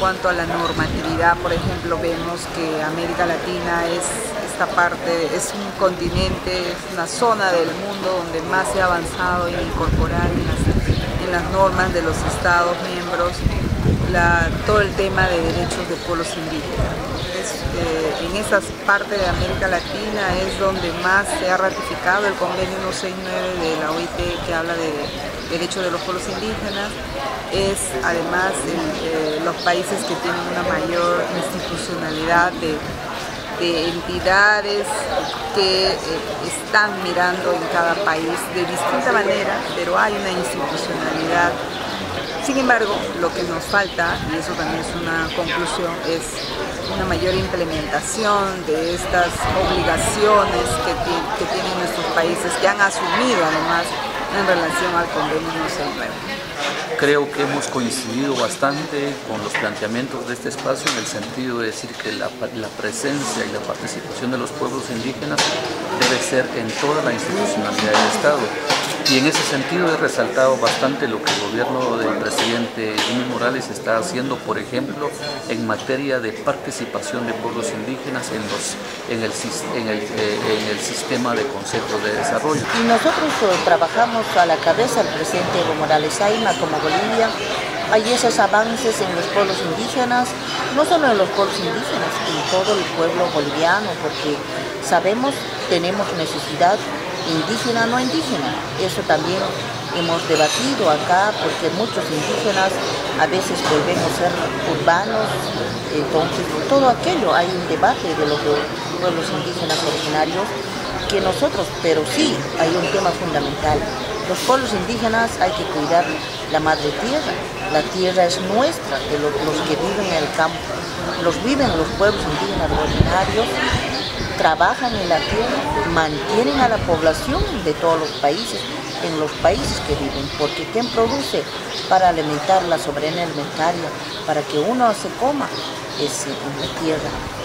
cuanto a la normatividad, por ejemplo, vemos que América Latina es esta parte, es un continente, es una zona del mundo donde más se ha avanzado en incorporar en las, normas de los Estados miembros todo el tema de derechos de pueblos indígenas. Eh, en esa parte de América Latina es donde más se ha ratificado el convenio 169 de la OIT que habla de derechos de los pueblos indígenas es además eh, los países que tienen una mayor institucionalidad de, entidades que eh, están mirando en cada país de distinta manera, pero hay una institucionalidad. Sin embargo, lo que nos falta, y eso también es una conclusión, es una mayor implementación de estas obligaciones que, tienen nuestros países, que han asumido además en relación al convenio 169. Creo que hemos coincidido bastante con los planteamientos de este espacio en el sentido de decir que la, presencia y la participación de los pueblos indígenas debe ser en toda la institucionalidad del Estado. Y en ese sentido he resaltado bastante lo que el gobierno del presidente Jimmy Morales está haciendo, por ejemplo, en materia de participación de pueblos indígenas en, los, en, el, eh, en el sistema de consejos de desarrollo. Y nosotros eh, trabajamos a la cabeza del presidente Evo Morales Aima como Bolivia. Hay esos avances en los pueblos indígenas, no solo en los pueblos indígenas, en todo el pueblo boliviano, porque sabemos, tenemos necesidad indígena no indígena. Eso también hemos debatido acá porque muchos indígenas a veces volvemos a ser urbanos, entonces todo aquello hay un debate de los pueblos indígenas originarios que nosotros, pero sí hay un tema fundamental. Los pueblos indígenas hay que cuidar la madre tierra. La tierra es nuestra, de los, los que viven en el campo. Los viven los pueblos indígenas originarios trabajan en la tierra, mantienen a la población de todos los países, en los países que viven, porque ¿quién produce para alimentar la soberanía alimentaria, para que uno se coma? Es en la tierra.